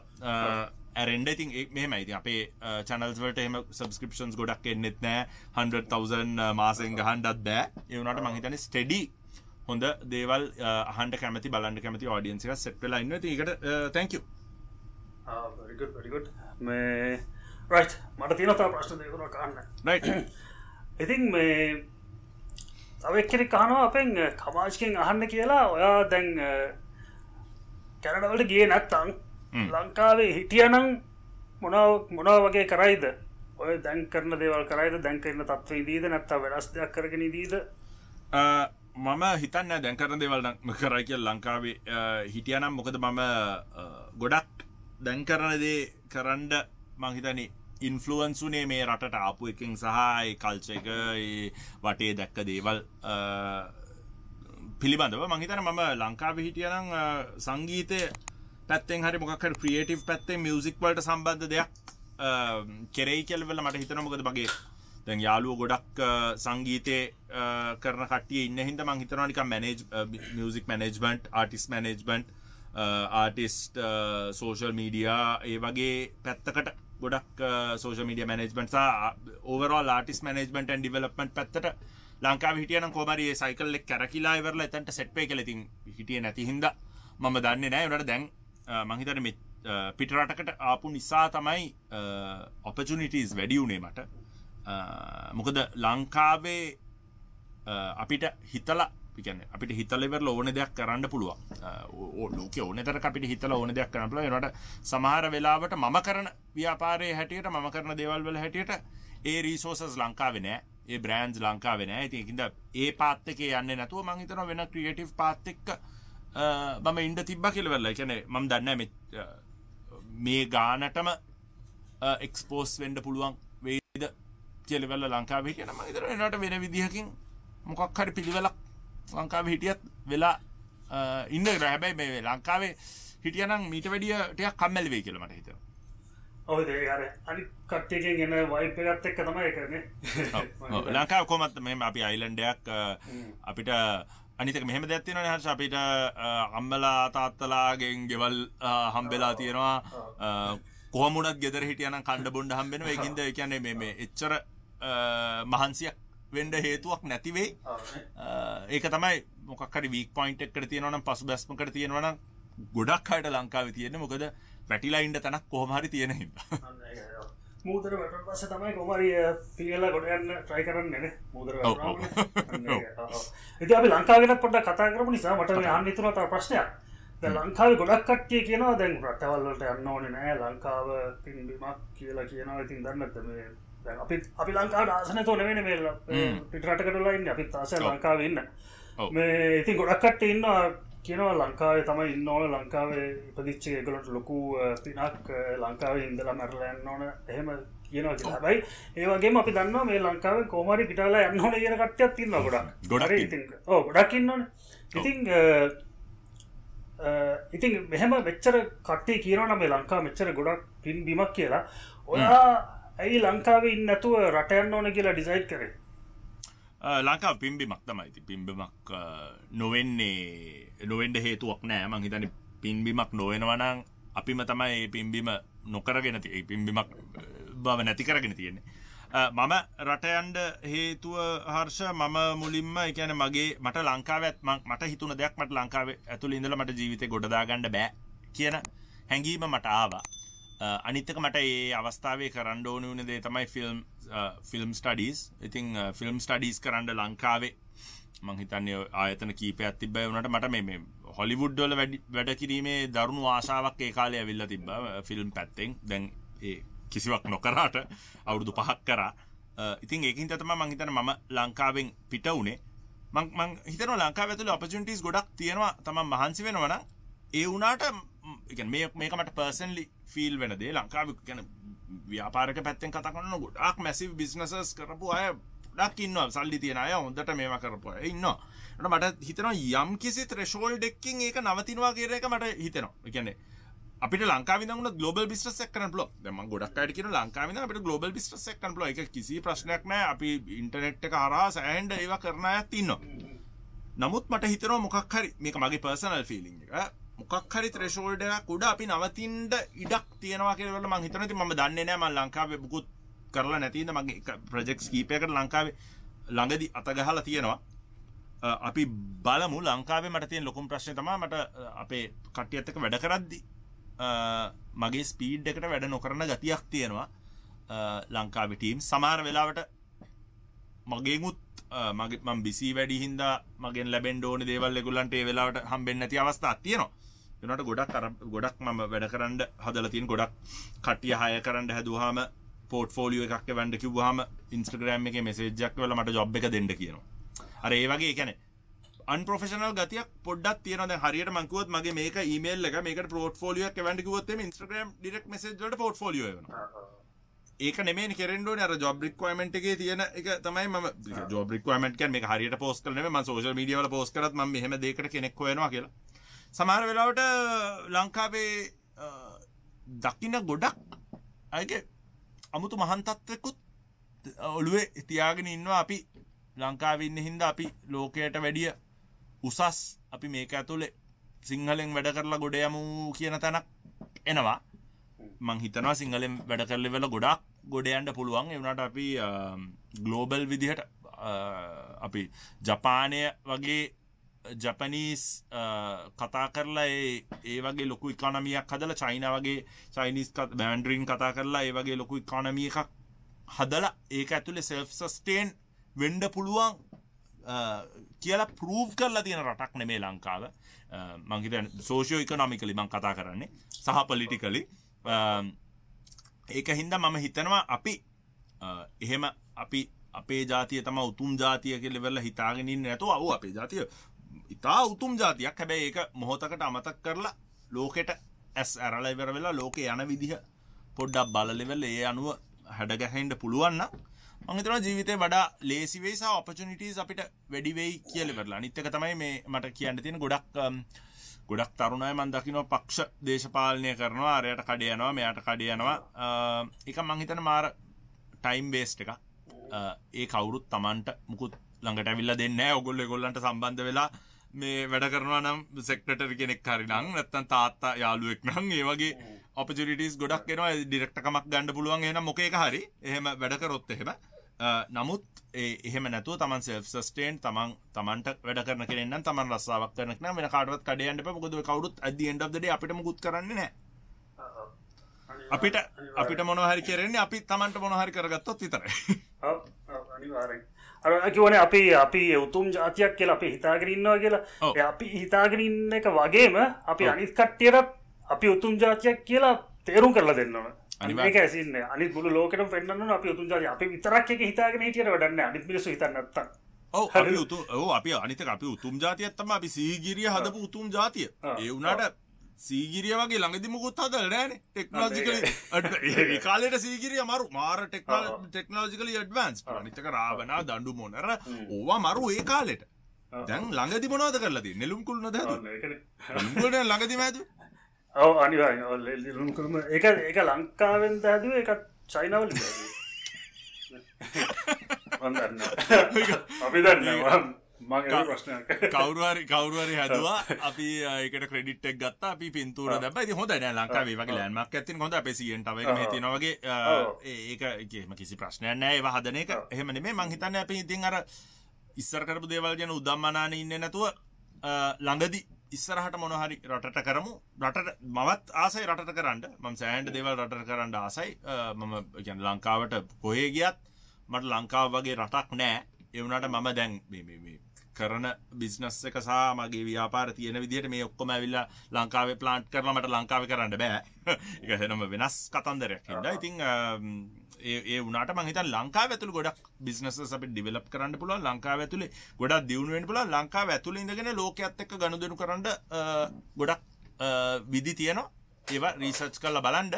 ඇරෙන්ඩ ඉතින් මෙහම ඉති අපේ චනල්ස්වලට එම සබස්ක්‍රපෂන්ස් ගොඩක් එන්නෙත් නෑ. 100,000 මාසෙන් ගහන්ඩත් බෑ. ඒවනට මහිතන ස්ටඩි හොඳ දේවල් අහන්ට කැමති බලන්න කැමති ෝඩියන්සික සෙට්වෙලා ඉන්න ඒකට තැංක මේ රයි් මට තියනතා ප්‍රශ්න දෙකුණ කන්න ඉතින් මේ තවක් කෙනෙක් කහනවා අපෙන් කමාජ්කෙන් අහන්න කියලා. ඔයා දැන් කැනඩවලට ගිය නැත්තං ලංකාවේ හිටියනං මොනාව මොනාව වගේ කරයිද? ඔය දැන් කරන දේවල් කරයිද? දැන්කරන්න තත්ව දීද නැත්තා වෙනස් දෙයක් කරගෙන දීද මම හිතන්න දැන් කරන දෙවල් කරයි කිය ලංකාවේ හිටියනම් මොකද මම ගොඩක් දැන් කරනදේ කරන්ඩ මංහිතන ඉන්ෆලුවන්සුනේ මේ රටට ආපු එකින් සහයි කල්ච එක වටේ දැක්ක දේවල් පිළිබඳව. මහිතන මම ලංකාව හිටියනම් සංගීතය පැත්තෙන් හරි මොකක් ක්‍රියේටව් පැත්තේ මියසික් වලට සම්බන්ධ දෙයක් කෙරෙයි කෙල්වල මට හිතන මොකද මගේ දැන් යාළුව ගොඩක් සංගීතය කරන කටිය ඉන්න හිද මං හිතනවා නිකම් manage music management artist management artist social media ඒ වගේ පැත්තකට ගොඩක් සෝෂ මීඩිය මනේජ්මන්ට ඕවරල් ආටිස් මනේජ්මට ඩිවලපමට පැත්තට ලංකාව හිටියන කොමරේ සයිකල්ලෙක් කැරකිලා ඉවරල එතන්ට සෙට්පේ කලතින් හිටිය නැති හිද මම දන්නේ නෑ වට දැන් මහිතන පිටරටකට ආපු නිසා තමයි ඔපචනිටස් වැඩියුනේ මට. මොකද ලංකාවේ අපිට හිතලා පිකන අපිට හිතලෙවර ඕන දෙයක් කරන්න පුළුවන්. ලෝක ඕනතර අපිට හිතල ඕන දෙයක් කරනල නට සමහර වෙලාවට මම කරන ව්‍යාපාරය හැටියට මම කරන දේවල්වල හැටියට ඒ රීසෝසස් ලංකාව නෑ. ඒ බ්‍රන්ස් ලංකාව නෑ. තිකින්ද ඒ පාත්තක යන්න නැතුව මංහිතන වෙන ක්‍රියටව් පාත්තෙක්ක මම ඉන්ඩ තිබ්බ කියලවෙල්ල එකන මම දන්න මේ ගානටම එක්ස්පෝස් වෙන්ඩ පුළුවන් වේද කියලවෙල්ල ලංකාවේ කියන මහිතර එනට වෙන විදිහකින් මොකක් හරි පිළිවෙලක් ලංකාව හිටියත් වෙලා ඉන්න රැහැබැයි මේ ලංකාවේ හිටියනම් මීට වැඩිය ටයක් කම්මැල් වේ කියලමට හිත ඔහද අර අනි කට්ටයකින් එන්න වයිප ගත්ත එක්ක තමයි කරන ලංකාව කොමත් මෙම අපි අයිලන්ඩයක් අපිට අනිතක මෙහෙම දැත්තින හස අපිට අම්බලා තාත්තලාගෙන් ගෙවල් හම්බෙලා තියෙනවා. කොහමුණත් ගෙදර හිටියන කණ්ඩ බොන්ඩ හම්බෙන එකකින්ද කියන්නේ මේ එච්චර මහන්සියක් වෙන්ඩ හේතුවක් නැතිවෙයි ඒක තමයි මොකක්හරි වීක් පොයින්ට් එකට තියෙනවනම් පසු බැස්මකට තියෙනවන ගොඩක් හයට ලංකාව තියෙන මොකද පැටිලයින්ට තැනක් කොහමහරි තියෙන හිද මූදර වැට පස තමයි කොමරිය පියලා ගොඩයන්න ට්‍රයි කරන්න න. මූදර ඉති අපි ලංකාගෙන පොඩ කතා කරම නිසා මට යන්න තුනත ප්‍රශ්නයක්. ලංකාව ගොඩක් කට්ටිය කියනවා දැන් රටවල්ලට යන්න ඕන නෑ ලංකාව පින්බිමක් කියලා කියනවා. ඉතින් දන්නත් මේ අපි අපි ලංකාට ආසන තෝන වෙන මේල්ල පිටරටකටලයින්න අපිත් ආසය ලංකාව ඉන්න. මේ ඉතින් ගොඩක්කට ඉන්න කියනවා ලංකාවේ තමයි ඉන්න ඕන. ලංකාවේ ඉපදිච්චේ එකලට ලොකු පිනක් ලංකාව ඉන්දල මැරලයන්න ඕන. එහෙම කියනවා කියලා. බයි ඒවගේ අපි දන්න මේ ලංකාව කෝමරි පිටලා යන්න ඕන කියන කට්ටයක් තින්න ගොඩක්. ඉතින්. ඕ ගොඩක් ඉන්නන ඉතින් ඉතින් මෙහෙම මෙච්චර කට්ටේ කියනවන මේ ලංකා මෙච්චර ගොඩක් පින් බිමක් කියලා ඔයා ඇයි ලංකාවේ ඉන්නතුව රටයන්න ඕන කියලා ඩිසයිට් කරේ ලංකා පිම්බිමක් තමයිති පිම්බිමක් නොවෙන්නේ නොවෙන්ඩ හේතුවක් නෑ. මං හිතන පින්බිමක් නොවෙනවනං අපිම තමයි පිම්බිම නොකරගෙන ති පිම්බිමක් බව නැති කරගෙන තියෙන්නේ. මම රටයන්ඩ හේතුව හර්ෂ මම මුලින්ම එකන මගේ මට ලංකාවත් මට හිතුන දෙයක් මට ලංකාවේ ඇතුළ ඉඳල මට ජීවිත ගොඩදාගණ්ඩ බෑ කියන හැඟීම මට ආවා. අනිත්තක මට ඒ අවස්ථාවේ කරන්න ඕන වන දේ තමයි ෆිල්ම් ෆිල්ම් ස්ටඩීස් ඉතිං ෆිල්ම් ස්ටඩීස් කරන්න ලංකාවේ මංහිතන්නේ ආයතන කීපයක් තිබ්බය වනට මට මේ හොලිවුඩ්ඩල වැඩ කිරීමේ දරුණු ආශාවක් ඒ කාලය ඇවිල්ල තිබ ෆිල්ම් uh, පැත්තෙන්. දැන් ඒ කිසිවක් නොකරාට අවුරුදු පහක් කරා. Uh, ඉතින් ඒකින් තම මංහිතන මම ලංකාවෙන් පිට වනේ මං හිතන ලංකා ඇතුල අපපචටිස් ගොඩක් තියෙනවා තම මහන්සි වෙනවන ඒ වනාට මේකමට පර්සන්ලි ෆිල් වෙනදේ ලංකාව ගැන ව්‍යාපාරක පැත්තෙන් කතා කරන්න ගොඩක් මැසි බිස්නසස් කරපු අය ඩක් ඉන්න සල්ලි තියෙන අය හොඳට මේම කරපු ඉන්න මට හිතන යම් කිසි ත්‍රෙශෝල් ඩෙක්කින් ඒක නවතිනවා කියර එක මට හිතනවා. කියන්නේ අපිට ලංකාවින ගලබ බිස්ටස් එක්කන ලො ම ගොඩක් අයට කියන ලංකාවින අපට ගලබ බිස්ටස් එක්කන ලො එක කිසි ප්‍රශ්නයක් නෑ අපි ඉන්ටනෙට් එක හරා සෑන්ඩ ඒවා කරනයක් තින්නවා නමුත් මට හිතනවා මොකක් හරි. මේක මගේ පර්සනල් ෆිලිං එක. මොකක්හරි ත්‍රේශෝල්ඩයක් උඩ අපි නවතින්ට ඉඩක් තියෙනවා කියවල මං හිතනති ම දන්නේ නෑ ම ලංකාවේ බුකුත් කරලා නැතිද මගේ ප්‍රජෙක්ස් කීපයකට ලංකාවේ ළඟදි අතගහලා තියෙනවා. අපි බලමු. ලංකාවේ මට තියෙන් ලොකුම් ප්‍රශ්න තම මට අපේ කට්ටිය ඇත්තක වැඩ කරද්දි මගේ ස්පීඩ් එකට වැඩ නොකරන ගතියක් තියෙනවා. ලංකාවේ ටීම් සමාර වෙලාවට මගේමුත් මගේ මම් බිසි වැඩි හින්දා මගෙන් ලැබෙන් ඩෝන දේවල් ගුලන්ට ඒ වෙලාවට හම්බෙන් නැති අවස්ථා තියෙනවා. එනට ගොඩක් ගොඩක් මම වැඩ කරන්න හදල තින් ගොඩක් කටිය හය කරන්න හැදවාම පෝට් ෆෝලිය එකක් වැන්ඩ කිවවාම ඉන්ස්ට්‍රග්‍රම් එක මෙසේජක් වල මට ජොබ් එක දෙන්න කියනවා. අර ඒ වගේ එකන අන්ප්‍රෆෙෂනල් ගතියක් පොඩ්ඩක් තියනද හරියට මංකුවත් මගේ මේක ඊමේල් එක මේක පෝට් ෆෝලියක් වැන්ඩිකුවොත් ඉස්ට්‍රගම් ඩිරක් මෙසේජ්ලට පෝට් ෆෝලිය ඒක නෙමේ කෙරෙන්ඩෝ අර ජොබ් රික්වමෙන්ට් එක තියෙන එක තමයි ම ජොබ රික්වමෙන්ට් මේ හරියට පෝස් කරන ම සෝෂල් මීඩියවල පෝස් කරත් ම හෙම දෙකට කෙනෙක් වෙනවා කියලා සමහර වෙලාවට ලංකාවේ දකින ගොඩක් අයගේ අමුතු මහන්තත්වකුත් ඔළුවේ ඉතියාගෙන ඉන්නවා. අපි ලංකාවන්න හින්ද අපි ලෝකයට වැඩිය උසස් අපි මේක ඇතුළේ සිංහලෙන් වැඩ කරලා ගොඩ යමු කියන තැනක් එනවා. මං හිතනවා සිංහලෙන් වැඩ කරලි වෙල ගොඩක් ගොඩයන්ට පුළුවන්. එවනට අපි ගලෝබල් විදිහට අපි ජපානය වගේ ජපනීස් uh, කතා කරලා ඒ වගේ ලොකු ඉකානමියක් හදල චයින වගේ චයිනිස් බෑන්ඩරින් කතා කරලා ඒ වගේ ලොකු ඉකානමිය එකක් හදල ඒක ඇතුළෙ සෙල්ෆ් සස්ටේන් වෙන්ඩ පුළුවන් uh, කියලා ප්‍රූව් කරලා තියෙන රටක් නෙමේ ලංකාව. මංහිත සෝෂයෝ ඉකනොමිකලි මං කතා කරන්නේ සහ පලිටිකලි um, ඒක හින්ද මම හිතනවා අපි uh, එහෙම අපි අපේ ජාතිය තම උතුම් ජාතිය කෙලෙවෙල්ල හිතාගෙනින් නැතු අව අපේ ජාතිය ඉතා උතුම් ජාතියක්. හැබැයි ඒක මොහොතකට අමතක් කරලා ලෝකෙට ඇස් ඇරලයිවර වෙලා ලෝක යන විදිහ පොඩ්ඩක් බලලෙවල් ඒ අනුව හැඩගැහෙන්ට පුළුවන්න මහිතන ජීවිතය වඩා ලේසිවේසා ඔපචනිටස් අපිට වැඩිවෙයි කියලෙවරලා නිත්තක තමයි මේ මට කියන්න තියෙන ගොඩක් ගොඩක් තරුණය මන් දකිනව පක්ෂ දේශපාලනය කරනවා. අරයට කඩයනවා මෙයට කඩයනවා එක මංහිතන මාර ටයිම් බේස්ට එක ඒ කවුරුත් තමන්ට මුකුත් ළඟට ඇවිල්ල දෙන්න ඔගොල්ල ගොල්ලන්ට සම්බන්ධ වෙලා මේ වැඩ කරනවා නම් සෙක්ටර් කෙනෙක් හරි නං නැත්තන් තාත්තා යාලුවෙක් නං ඒ වගේ ඔපචරිටස් ගොඩක් එනවා. ඩිරෙක්ටකමක් ගණඩ පුළුවන් එන මොක එක හරි. එහෙම වැඩකරොත් එහෙම. නමුත් එහෙම නැතුව තමන් සෙල්ස්ටේන් තමන් තමන්ට වැඩ කරන කෙනෙන් තමන් රස්සාාවක් කරන වෙන කාඩවත් කඩයන්ට මුකද කවුරුත් අදන්ටද අපිට මුකුත් කරන්න නෑ අපිට අපිට මොනහරි කරන්නේ අපි තමන්ට මොනහරි කරගත්තොත් විතරයි. අරකිවන අපි අපි උතුම් ජාතියක් කියලා අපි හිතාගරන්නවා කියලා. අපි හිතාගරන්න එක වගේම අපි අනිත් කට්ටියරත් අපි උතුම් ජාතියක් කියලා තේරුම් කරලා දෙන්නවා අනික ඇසින්න. අනි ගුල ලෝකට පෙන්න්න අපි උතුන් ජාති අපි විතරක් එක හිතාගෙන හිටියට වඩන්න අනිත් මිනිසු හිතන්නත්ත ඔව අපි උතු ඕ අපි අනිතක අපි උතුම් ජාතියත්තම අපි සීගිරිය හදපු උතුම් ජාතිය. ඒ වුණට සීගිරිය වගේ ළඟදි මුකුත් හදල නෑන ටෙක්නෝජිකල කාලට සීගිරිය මරු. මාර ටෙක්නල් ටෙක්නෝජිකල ඩ්වන්ස් නිතක රාවනා දඩු මොනර ඕවා මරු ඒ කාලෙට. දැන් ළඟදි මොනවද කරලද නෙලුම් කුල්න ද ළඟදි මෑතු ඔව අනිවා ලිරුම් කරම එක එක ලංකාවෙන් හැදුව? එකත් චයිනවල අපි දන්න කවරුවරි කවරුවරි හැදවා. අපි ඒකට ක්‍රඩිට්ක් ගත් අපි පින්තුර දැබයි හොඳ න ලංකාවේ වගේ ලෑන්මක් ඇතින් හොඳ පෙසියෙන්ටව තිනවගේ ඒක කිසි ප්‍රශ්නය නෑ ඒව හදන එක එහෙම නෙමේ මංහිතන්න අප ඉතින් අර ඉස්සර කරපු දේවල් ගැන උදම්මනාන ඉන්න නැතුව ළඟදි ඉස්සරහට මොනහරි රටට කරමු. රටට මවත් ආසයි රට කරන්න. මම සෑන්ඩ දේවල් රට කරන්න ආසයි. මම ගැන ලංකාවට කොහේ ගියත් මට ලංකාව වගේ රටක් නෑ එවුනට මම දැන් කරන බිස්නස් එක සහ මගේ ව්‍යාපාර තියෙන විදිහට මේ ඔක්කොම ඇවිල්ලා ලංකාවේ ප්ලාන්ට් කරලා මට ලංකාවේ කරන්න බෑ. ඒක හෙනම වෙනස් කතන්දරයක් හින්දා. ඉතින් ඒ වුණට මහිත ලංකා ඇතුළ ගොඩක් බිස්නස අපි ඩිවලප් කරන්න පුළුව ලංකා ඇතුළේ ගොඩක් දියුණුවෙන් පුල ලංකා ඇතුළ ඉඳගෙන ලෝකයක්ත් එක්ක ගණුදනු කරන්න ගොඩක් විදි තියනවා. ඒවා රීසර්ච් කල්ල බලන්ඩ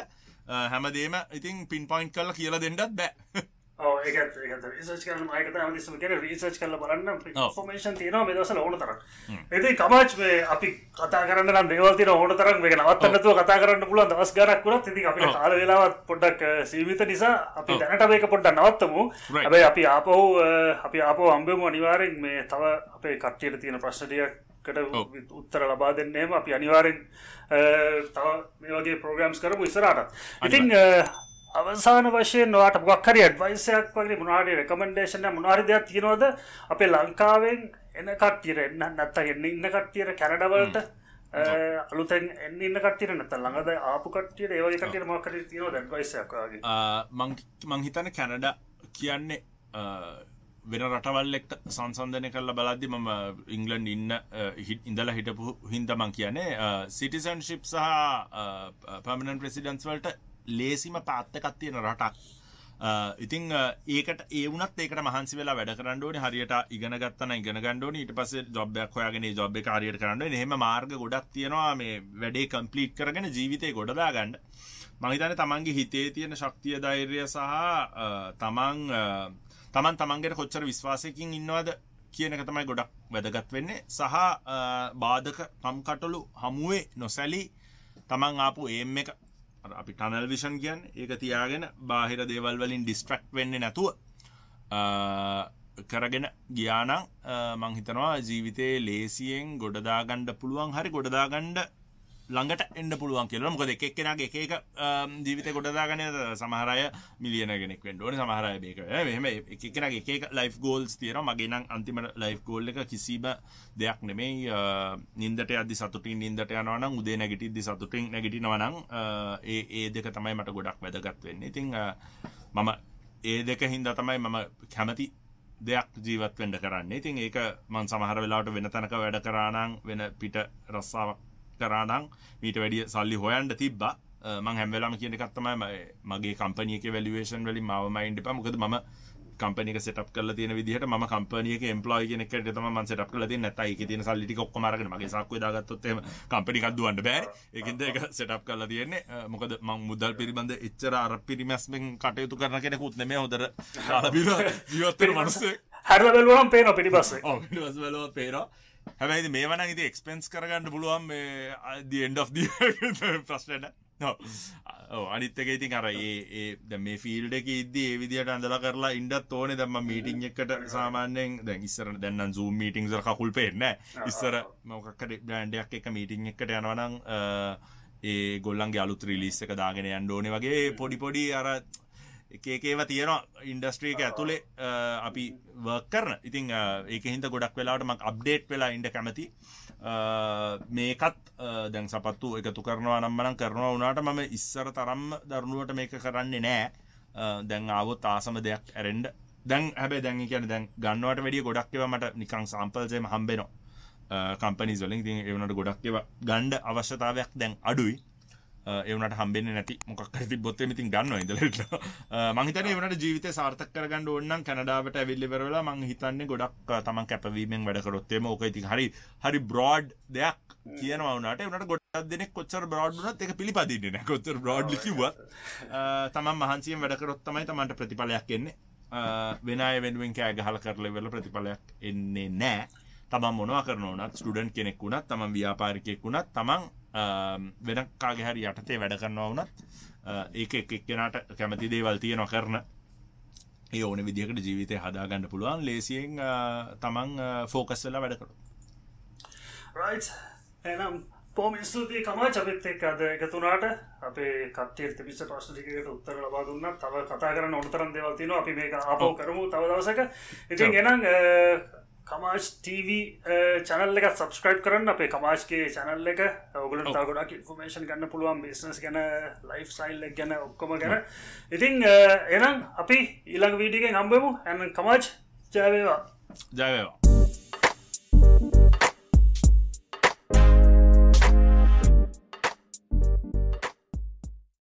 හැමදේම ඉතින් පින් පොයින්් කල්ල කියලා දෙන්නත් බෑ රිසච් කරන මයකත මදිස්ම කර රිසච් කල බලන්න ෆෝමේෂන් තියනවා මෙදසල ඕන තර ඇති කමාච් මේ අපි කතා කරන්න දේවල්තින ඕන තරක් මේ නවත්තන්නතුව කතා කරන්න පුලන් දවස් ගරක් වුණත් ඉති අපි කාල වෙලාවත් පොඩ්ඩක් සීවිත නිසා අපි දැනට මේක පොඩ්ඩ නවත්තමු. හැබයි අපි ආපහු අපි ආපෝ අම්බෙමු අනිවාරෙන් මේ තව අපේ කට්ටියට තියෙන ප්‍රශ්නටියක් කට උත්තර ලබා දෙන්නේම. අපි අනිවාරෙන් තව මේ වගේ ප්‍රෝග්‍රම්ස් කරපු ඉස්සරට ඉතිං අවසාන වශයෙන් නොට මොක්හරි ඇඩ්වයිසයක් වගේ මුණහරි රෙකමෙන්ඩේෂන මුණහරි දෙයක් තියෙනවද? අපේ ලංකාවෙන් එන කට්ටියර එන්න නැත්ත එන්න ඉන්න කට්ටියර කැනඩවලට අලුතැන් එන්න ඉන්න කටිය නැත ළඟද ආපු කටිය ඒවගේ කටිය මකර තියන දැන්වයිසයක්ගේ මංහිතන කැනඩ කියන්නේ වෙන රටවල්ලෙක්ට සංසන්ධනය කරල බලද්දි මම ඉංගලන්් ඉන්න ඉඳලා හිටපු හින්දමං කියන්නේ සිටිසන්ශිප් සහ පමනන් ප්‍රසිඩන්ස් වලට ලේසිම පාත්තකත් තියෙන රටක්. ඉතිං ඒකට ඒවනත් ඒක මහන්සි වෙලා වැඩ කරන්නඩෝන හරියට ඉගෙන ගත්තන ඉගෙන ගණ්ඩෝන ඊට පස ජොබ්යක් හොයාගෙන ජොබ් කාරයට කරන්න හෙම මාර්ග ගොඩක් තියෙනවා මේ වැඩේ කම්පලීට් කරගෙන ජීවිතය ගොඩදා ගණ්ඩ මහිතන තමන්ගේ හිතේ තියෙන ශක්තිය ධෛර්ය සහ තමන් තමන් තමන්ගේ කොච්චර විශ්වාසයකින් ඉන්නවද කියන එක තමයි ගොඩක් වැදගත් වෙන්නේ. සහ බාධක කම්කටොලු හමුවේ නොසැලී තමන් ආපු ඒම් එක අපි ටනල් විෂන් කියන් ඒක තියාගෙන බාහිර දේවල් වලින් ඩිස්ට්‍රක්් වෙන්න නැතුව කරගෙන ගියානං මංහිතනවා ජීවිතයේ ලේසියෙන් ගොඩදාගණ්ඩ පුළුවන් හරි ගොඩදාගණ්ඩ ළඟට එන්න පුළුවන් කියල. මොකද එකක් කෙනගේ එක එක ජීවිත ගොඩදාගනය සමහරය මිලියනගෙනෙක් වෙන්ඩෝන සමහරය මේක මෙහම එකෙන එක ලයි් ගෝල්ස් තියර මගේ නම් අන්තිම ලයි් ගෝල්ල එක කිසිීම දෙයක් නෙමෙයි. නින්දට අදි සතුටින් නින්දට යනවන උදේ නැගිටිද්දි සතුටින් නැගිටිනවනං ඒ ඒ දෙක තමයි මට ගොඩක් වැදගත් වෙන්න. ඉතිං මම ඒ දෙක හින්ද තමයි මම කැමති දෙයක් ජීවත් වෙන්ඩ කරන්න. ඉතින් ඒක මන් සමහර වෙලාට වෙන තැනක වැඩ කරානං වෙන පිට රස්සාාවක් කරානං මීට වැඩිය සල්ලි හොයන්ට තිබ්බ. මං හැම්වෙලාම කියන එකත්තම මගේ කම්පනියක වැලිවේෂන් වලින් මවමයින්ට ප මොකද ම කම්පනික සටප් කල තියන විදිහට ම කම්පනියක එම්පලෝයි කෙනෙක් තම ම සටප් කල තිය නැත එක තින සල්ලිටි ඔක්කමරගෙන මගේ සක්ව දාගත්තොත්තම කම්පනිකක් දුවන්ට බෑ. එකද එක සටප් කල තියෙන්නේ. මොකද මං මුදල් පිරිබඳ එච්චර අර පිරිමැස්මෙන් කටයුතු කරන කෙනෙකුත් නෙම හොදර කාලබිල ජීවත්තර මනුස්සේ හැරල බැලුවම් පේන පිටිපස්සේ. ඔ පේරවා හැබැයි මේ වන ඉති එක්ස්පෙන්ස් කරගන්න පුළුවන් දිෙන්ඩ් uh, of ප්‍රශ්නට අනිත්තක ඉතින් අර ඒ ද මේ ෆිල්ඩ එක ඉද ඒ විදිට අඳල කරලා ඉන්ඩත් ඕන. දම මීටිං එකට සාමාන්‍යෙන් දැ ඉස්සර දැන්න සූ මීටිං කකුල් පේන්න ඉස්සර මොකක්කට බ්‍රන්ඩයක් එක මීටිං එකට යනවනං uh, ඒ ගොල්ලන්ගේ අලුත් රිලිස් එක දාගෙන යන්න ඕනේ වගේ. පොඩිපොඩි අර එකේකේව තියෙනවා ඉන්ඩස්ට්‍රීක ඇතුළේ අපි වර්ක් කරන. ඉතිං ඒක හින්ද ගොඩක් වෙලාට මක් අප්ඩේට් වෙලා ඉඩ කැමති. මේකත් දැන් සපත්තු එකතු කරනවා නම්මනම් කරනවා වනාට මම ඉස්සර තරම් දරුණුවට මේක කරන්නේ නෑ. දැන් ආවොත් ආසම දෙයක් ඇරෙන්ඩ දැන් හැබේ දැන් කියන දැන් ගන්නවට වැඩිය ගොඩක්ව මට නිකං සම්පල්සයම හම්බෙනවා කම්පනිස් වලින්. ති එවනට ගොඩක්ව ගණ්ඩ අවශ්‍යතාවයක් දැන් අඩුයි. එවනට හම්බෙන් නැති. මොකක් ති බොත්ත මිතින් ගන්න ඉදලට මහිතන වනට ජීවිත සාර්ථක කරගන්න ඔන්න කනඩාවට ඇවිල්ලිවරලා මං හිතන්නේ ගොඩක් තමන් කැපවීමෙන් වැඩකරොත්තේම ඕක ඉති හරි හරි බ්‍රෝඩ් දෙයක් කියනවනට එවනට ගොඩක් දෙනෙක් කොච්චර බ්‍රෝඩ්නත් එක පිළිපදින්න කොච්චර බ්‍රෝඩ් ලිකිව තමන් මහන්සියෙන් වැඩකරොත්තමයි තමන්ට ප්‍රතිඵලයක් එන්නේ. වෙනය වෙනුවෙන් කෑ ගහල කරල වෙල ප්‍රතිඵලයක් එන්නේ නෑ තමන් මොනවා කරන වනත් ස්ටඩන්් කෙනෙක් වුණත් තමන් ව්‍යාපාරිකයෙක් වුණත් තමන් වෙන කාගෙ හරි යටතේ වැඩ කරනවා වුණත් ඒක එක්කෙනට කැමති දේවල් තියෙන කරන. ඒ ඕන විදිහකට ජීවිතය හදාගන්න පුළුවන්. ලේසියෙන් තමන් ෆෝකස් වෙලා වැඩකරු එනම් පෝම ස්තුතියි කමා චපිත් එක් අද එකතුනාට අපේ කටේ තිබිස ප්‍රශ්ටිකට උත්තර ලබා දුන්න. තව කතා කරන්න ඔනතරන් දෙවල් තින අපි මේක අපෝ කරමු තව දවසක. ඉතින් එනම් කමාශ් TV චනල් එක සබස්ක්‍රයිබ් කරන්න. අපේ කමාශ්ගේ චනල් එක. ඔගල තගොඩක් ඉන්ෆර්මේෂන් ගන්න පුළුවන් බිස්නස් ගැන ලයිෆ් සයිල් ගැන ඔක්කොම ගැන. ඉතිං එනම් අපි ඊළඟ වීඩිගෙන් හම්බමු ඇන්න කමාච් ජයවේවා ජයවේවා